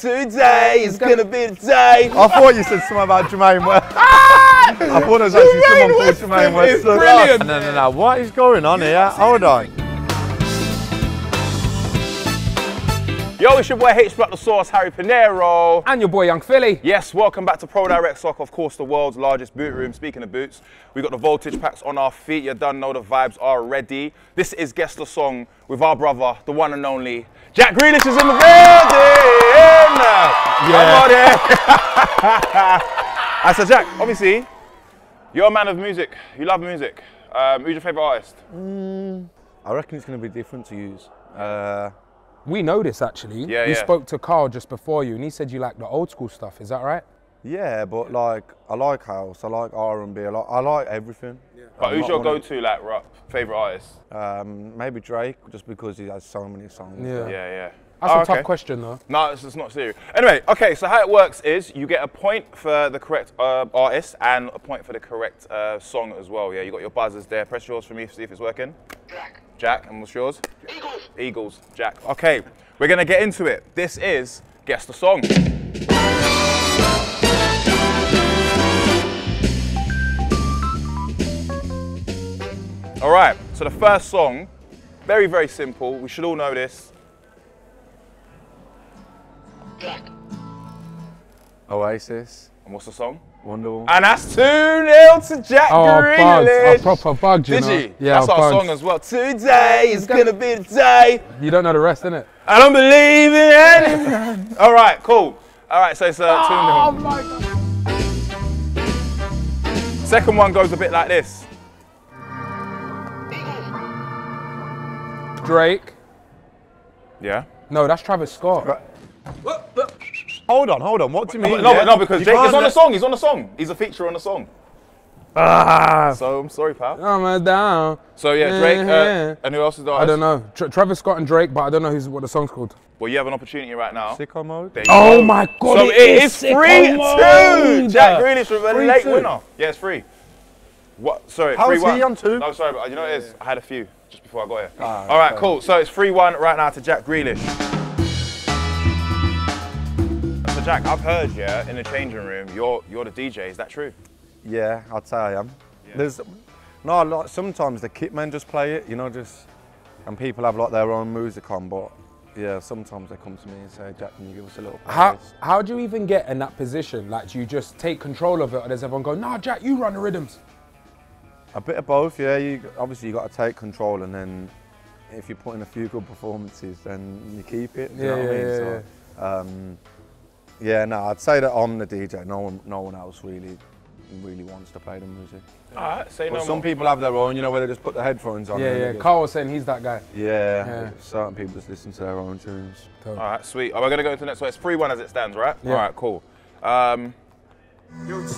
Today um, is gonna be the day. I thought you said something about Jermaine West. Ah! I thought it was actually someone called Weston Jermaine West. is brilliant. No, no, no. What is going on here? Hold on. Yo, it's your boy H Black the Sauce, Harry Pinero. And your boy Yung Filly. Yes, welcome back to Pro Direct Soccer, of course, the world's largest boot room. Speaking of boots, we got the voltage packs on our feet. You done know the vibes are ready. This is Guess the Song with our brother, the one and only Jack Grealish is in the building. Come on in. I said, Jack, obviously, you're a man of music. You love music. Um, who's your favorite artist? I reckon it's going to be different to use. Uh, We know this actually. Yeah, we yeah. spoke to Carl just before you and he said you like the old school stuff, is that right? yeah, but like I like house, I like R&B, I like, I like everything. But I'm who's your go-to like rap, favorite artist? Um, maybe Drake, just because he has so many songs. Yeah. Yeah, yeah. That's Oh, a okay. tough question though. No, it's, it's not serious. Anyway, okay, so how it works is you get a point for the correct uh, artist and a point for the correct uh, song as well. Yeah, you got your buzzers there. Press yours for me to see if it's working. Jack. Jack, and what's yours? Eagles. Eagles, Jack. Okay, we're gonna get into it. This is Guess the Song. All right, so the first song, very, very simple. We should all know this. Oasis, And what's the song? Wonderwall. And that's 2 0 to Jack Oh, I bugged. I proper bugged, you Did know. you? Yeah, That's I our bugged. song as well. Today is gonna be the day. You don't know the rest, innit? I don't believe in anything. All right, cool. All right, so it's uh, 2 Oh 0. my god. Second one goes a bit like this. Drake. Yeah. No, that's Travis Scott. Hold on, hold on. What do you mean? No, yeah? no, because You Jake is on the song. He's on the song. He's a feature on the song. Ah, So I'm sorry, pal. I'm down. So yeah, Drake. Uh, Yeah. and who else is the I don't know. Tra- Travis Scott and Drake, but I don't know who's what the song's called. Well, you have an opportunity right now. Sicko mode. There you Oh go. my God, So it it is is free two. Jack Grealish with a Free late two. winner. Yeah, it's free. What? Sorry, How free is he one. on two? No, sorry, but you know what it is. I had a few just before I got here. Ah, All right, fair cool. So it's free one right now to Jack Grealish. So Jack, I've heard, yeah, in the changing room, you're you're the DJ. Is that true? Yeah, I'd say I am. There's no like sometimes the kit men just play it, you know, just and people have like their own music on, but yeah, sometimes they come to me and say, Jack, can you give us a little How playlist?" how do you even get in that position? Like, do you just take control of it, or does everyone go, "Nah, Jack, you run the rhythms"? A bit of both, yeah. You obviously you got to take control, and then if you put in a few good performances, then you keep it. you Yeah, know what I yeah, mean? yeah, so, um, yeah, no, I'd say that I'm the DJ. No one, no one else really, really wants to play the music. All right, say But no some more. people have their own, you know, where they just put the headphones on. Yeah, and yeah. just- Carl was saying he's that guy. Yeah, Yeah. certain people just listen to their own tunes. All right, sweet. Oh, we're gonna go into the next one. It's free one as it stands, right? Yeah. All right, cool. Um, Yo, G,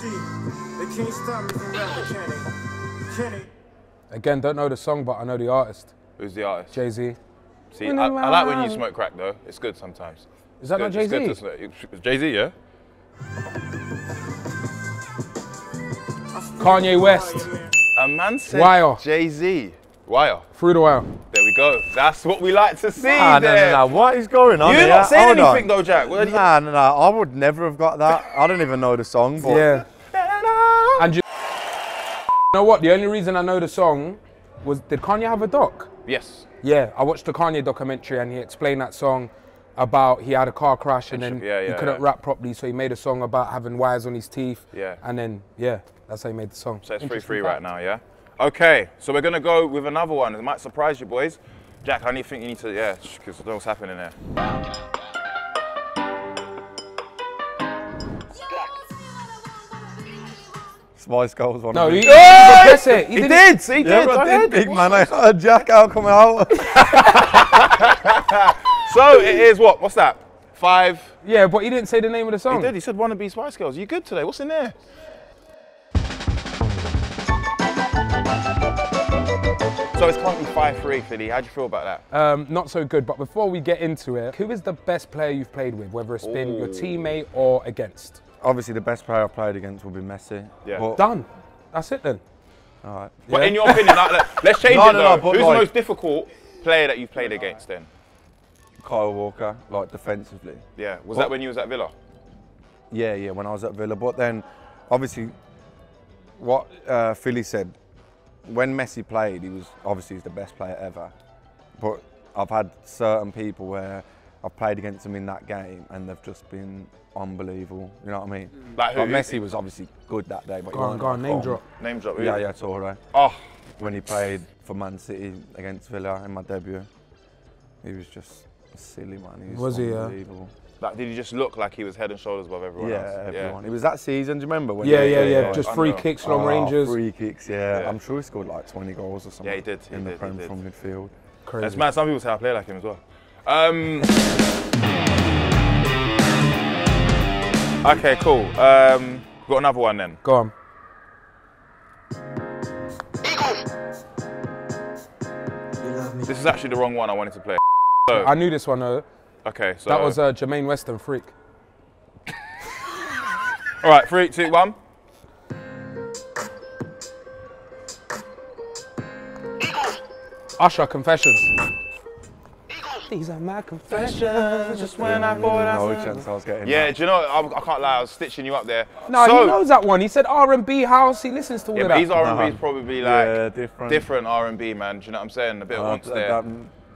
they can't stop me from rapping, can they? Can they? Again, don't know the song, but I know the artist. who's the artist? Jay Z. See, I, I like when you smoke crack though. It's good sometimes. Is that not Jay good Z? Jay Z, yeah. Kanye West. A man said Wire. Jay Z. Wire. Through the wire. There we go. That's what we like to see. Ah, no, there. no, no. What is going on You're not saying Hold on. anything though, Jack. What- Nah, no, no. I would never have got that. I don't even know the song, but Yeah. And you know what? The only reason I know the song was did Kanye have a doc? Yes. Yeah, I watched the Kanye documentary and he explained that song about he had a car crash and then Yeah, he couldn't yeah. rap properly, so he made a song about having wires on his teeth. Yeah. And then yeah, that's how he made the song. So it's free free fact. right now, yeah? Okay, so we're gonna go with another one. It might surprise you boys. Jack, I need think you need to, yeah, because I don't know what's happening there. Spice Girls one. No, of he, it. he didn't press it. He, He didn't- did, he did. but I I did, big it. man. I heard Jack out coming out. So it is what? What's that? Five. Yeah, but he didn't say the name of the song. He did. He said wannabe Spice Girls. You good today? What's in there? So it's currently five three, Filly. How do you feel about that? Um, not so good. But before we get into it, who is the best player you've played with, whether it's been your teammate or against? Obviously, the best player I've played against will be Messi. Yeah. But, Done. That's it then. all right. But Yeah. in your opinion, like, let- let's change No, it no, though. no, but Who's like- the most difficult player that you've played against then? Kyle Walker, like defensively. Yeah. Was What- that when you was at Villa? Yeah, yeah, when I was at Villa. But then, obviously, what uh, Filly said, when Messi played, he was obviously he's the best player ever. But I've had certain people where I've played against them in that game and they've just been unbelievable. You know what I mean? Like who? Messi was obviously good that day, but Go on, go on, name on. drop. Name drop. who? Yeah, yeah, Touré. Oh, When he played for Man City against Villa in my debut, he was just silly, man. He was, Was he, yeah? unbelievable. like, did he just look like he was head and shoulders above everyone else? Yeah, everyone. It was that season. Do you remember? When Yeah, he- yeah, yeah. yeah, Just free know. kicks, long Oh, ranges. Free kicks, yeah. Yeah. I'm sure he scored like 20 goals or something. Yeah, he did, he in the did, he Prem from midfield. Crazy. It's mad. Some people say I play like him as well. Um, okay, cool. Um, got another one then. Go on. This is actually the wrong one I wanted to play. So, I knew this one though. okay, so That was uh, Jermaine Weston freak. all right. Three, two, one. Usher Confessions. These are my confessions. Just when I No chance I was getting Yeah, that. do you know? I, I can't lie. I was stitching you up there. No, so, he knows that one. He said R&B house. He listens to all Yeah, of but that. his R&B is probably like Yeah, different. different R&B, man. Do you know what I'm saying? A bit of Uh, once that- there. that-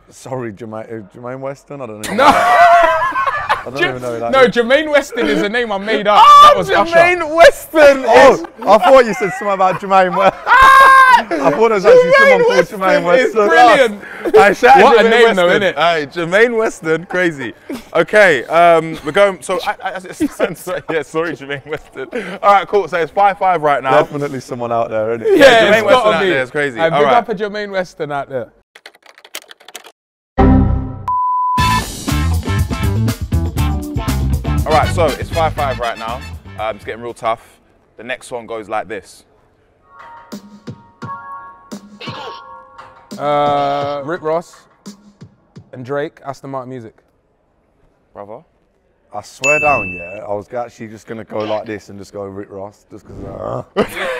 sorry, Jermaine, uh, Jermaine Weston. I don't know. I don't even know who that no, is. Jermaine Weston is a name I made up. that was Usher. Weston. Oh, I thought you said something about Jermaine Weston. I thought it was actually someone called Jermaine Weston. Brilliant. Shout out What a Jermaine name though, Weston. innit? Hey, Jermaine Weston, crazy. Okay, um, we're going. So, I, I, yeah, sorry, Jermaine Weston. All right, cool. So it's five-five right now. Definitely someone out there, isn't it? Yeah, Jermaine it's Weston out be. there is crazy. All big right. up a Jermaine Weston out there. So it's five-five right now. Um, it's getting real tough. The next one goes like this. Uh, Rick Ross and Drake, Aston Martin Music. Brother. I swear down, yeah, I was actually just gonna go like this and just go Rick Ross, just because. Uh,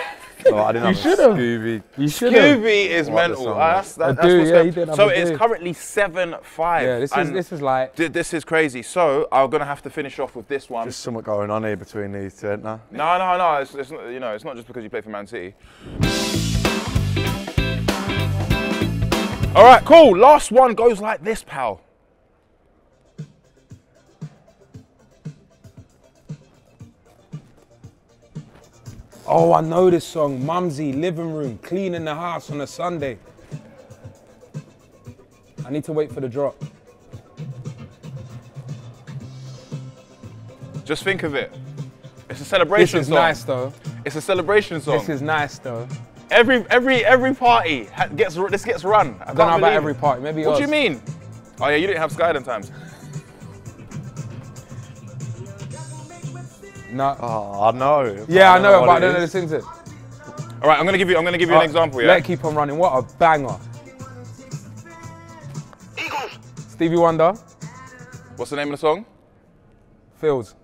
no, I didn't have should've. Scooby. You should Scooby is Like the mental. song, Ah, that's, that, I that's do, what's yeah, going- he did have So it's dig. currently seven-five. Yeah, this is this is like th- this is crazy. So I'm gonna have to finish off with this one. There's something going on here between these two, isn't there? No, no, no. It's, it's not, you know, it's not just because you play for Man City. All right, cool. Last one goes like this, pal. Oh, I know this song. Mumsy, living room, cleaning the house on a Sunday. I need to wait for the drop. Just think of it. It's a celebration This is song. nice though. It's a celebration song. This is nice though. every every every party gets this gets run. I, I don't know about every party. Maybe What do you mean? Oh yeah, you didn't have Sky them times. No. Oh, I know. yeah, I know, what but I it don't know the is. things. It. All right, I'm gonna give you. I'm gonna give you an uh, example. Yeah. Let it keep on running. What a banger. Stevie Wonder, What's the name of the song? Fields.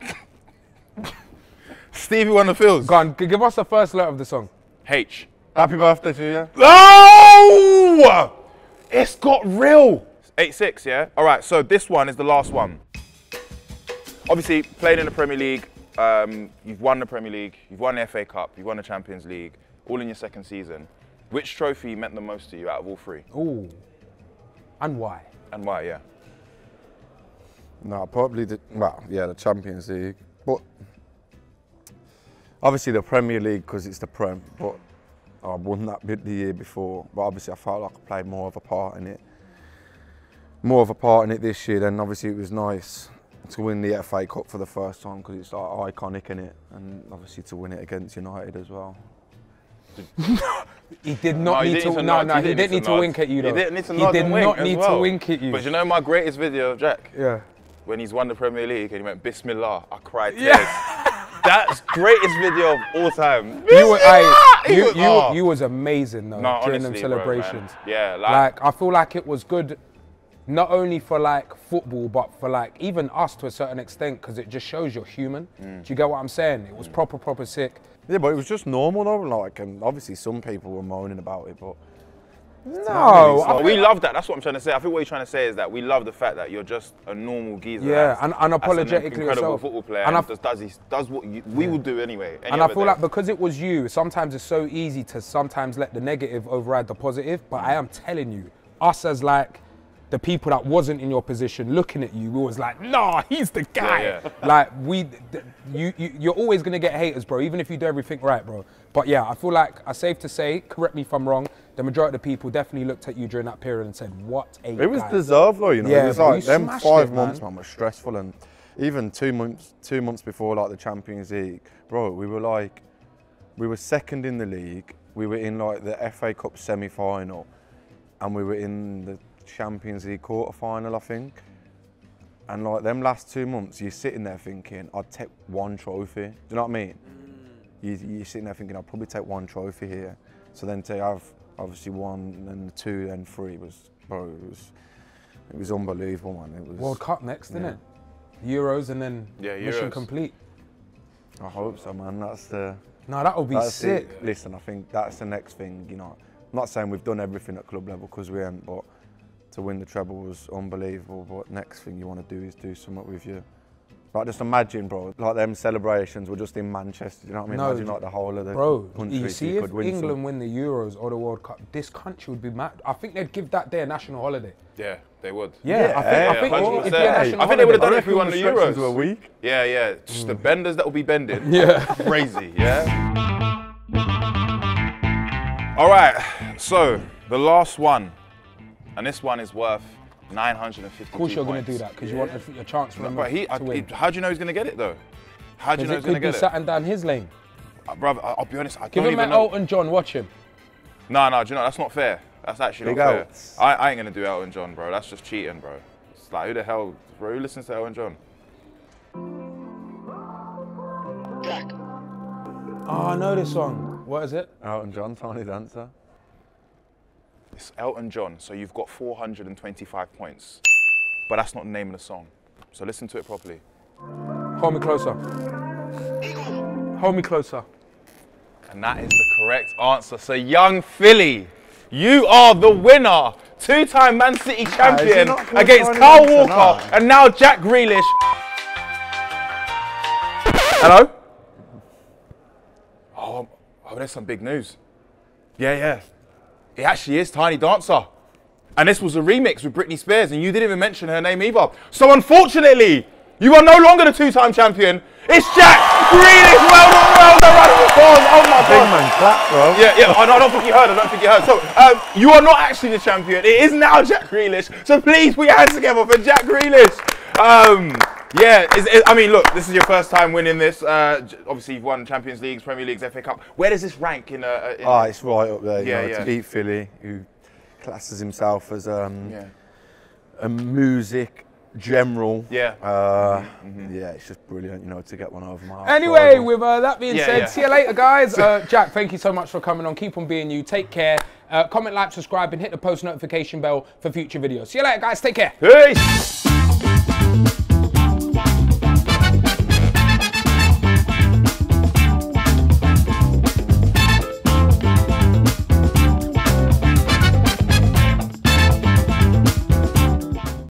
Stevie Wonder Fields. Go on, give us the first letter of the song. H. Happy birthday to you. Oh! It's got real. Eight six, yeah. All right. So this one is the last one. Obviously, playing in the Premier League. Um, you've won the Premier League. You've won the FA Cup. You've won the Champions League. All in your second season. Which trophy meant the most to you out of all three, Ooh. And why? and why? Yeah. No, probably the well, yeah, the Champions League, but obviously the Premier League because it's the Prem. But I won that bit the year before. But obviously I felt like I played more of a part in it, more of a part in it this year. Then obviously it was nice to win the FA Cup for the first time because it's like iconic in it, and obviously to win it against United as well. He did not you need to. No, no, You he didn't need to wink at you though. You didn't need to he did not need well. to wink at you. But you know my greatest video, Jack? yeah. When he's won the Premier League and he went Bismillah, I cried tears. Yeah. That's greatest video of all time. You were, Bismillah! hey, you, was- you, oh. you was amazing though No, during honestly, them bro, celebrations. Yeah, like, Like I feel like it was good, not only for like football, but for like even us to a certain extent, because it just shows you're human. Mm. Do you get what I'm saying? It was proper, proper sick. Yeah, but it was just normal though. Like, and obviously some people were moaning about it, but No, Well, I we love that. That's what I'm trying to say. I think what you're trying to say is that we love the fact that you're just a normal geezer. Yeah, and- unapologetically an incredible yourself. football player, And and, I- does, does, he, does what you, we would do anyway. any And I feel day. like because it was you, sometimes it's so easy to sometimes let the negative override the positive. But I am telling you, us as like the people that wasn't in your position looking at you, we was like, nah, he's the guy. Yeah, Like we, th- you, you, you're always gonna get haters, bro. Even if you do everything right, bro. But yeah, I feel like I safe to say, correct me if I'm wrong. The majority of the people definitely looked at you during that period and said, "What a It was guy." deserved though, you know. Yeah, it was bro, like them five it, months, man. man, was stressful, and even two months, two months before like the Champions League, bro, we were like, we were second in the league. We were in like the FA Cup semi-final, and we were in the Champions League quarter-final, I think. And like them last two months, you're sitting there thinking, I'd take one trophy. Do you know what I mean? Mm. You, you're sitting there thinking, I'll probably take one trophy here. So then to have obviously one and two and three was, bro, it was, it was unbelievable, man. It was. World Cup next, isn't it? Euros and then Yeah, mission complete. I hope so, man. That's the. No, that'll be sick. it. Listen, I think that's the next thing. You know, I'm not saying we've done everything at club level because we haven't, but to win the treble was unbelievable. But next thing you want to do is do something with you. Like just imagine, bro, like them celebrations were just in Manchester. You know what I mean? No, imagine like the whole of the Bro, country. you see, you if could win England some- win the Euros or the World Cup, this country would be mad. I think they'd give that day a national holiday. yeah, they would. Yeah, I think, I think 100%. it'd be a national I think they would've done it if we won the restrictions Euros. were weak. Yeah, yeah. Just the benders that will be bending. Mm. Yeah. Crazy, yeah? All right, so the last one, and this one is worth 950 Of course, you're going to do that because you want a, a chance for them But he, to I, win. he- how do you know he's going to get it though? How do you know he's going to get it? Saturn down his lane. Uh, Brother, I- I'll be honest, I Give don't him even an know. Elton John, watch him. No, no, do you know, that's not fair. That's actually Big not fair. I, I ain't going to do Elton John, bro. That's just cheating, bro. It's like, who the hell, bro, who listens to Elton John? Oh, I know this song. What is it? Elton John, Tiny Dancer. It's Elton John, so you've got 425 points. But that's not the name of the song. So listen to it properly. Hold me closer. Hold me closer. And that is the correct answer. So, Yung Filly, you are the winner. Two time Man City champion called against Carl Walker no. and now Jack Grealish. Hello? Oh, oh, there's some big news. Yeah, yeah. It actually is Tiny Dancer. And this was a remix with Britney Spears, and you didn't even mention her name either. So, unfortunately, you are no longer the two time champion. It's Jack Grealish. Well done, well done, round of applause. Oh my Big God. man, clap, bro. Yeah, yeah. I don't, I don't think you heard. I don't think you heard. So, um, you are not actually the champion. It is now Jack Grealish. So please put your hands together for Jack Grealish. Um, yeah. Is, is- I mean, look, this is your first time winning this. Uh, obviously, you've won Champions Leagues, Premier Leagues, FA Cup. Where does this rank in? Uh, in Ah, it's right up there. You Yeah, know, yeah. To beat Filly, who classes himself as um, yeah. a music general. Yeah. Uh, Mm-hmm, Yeah, it's just brilliant, you know, to get one over my. Anyway, with uh, that being Yeah, said, yeah. see you later, guys. Uh, Jack, thank you so much for coming on. Keep on being you. Take care. Uh, comment, like, subscribe, and hit the post notification bell for future videos. See you later, guys. Take care. Peace.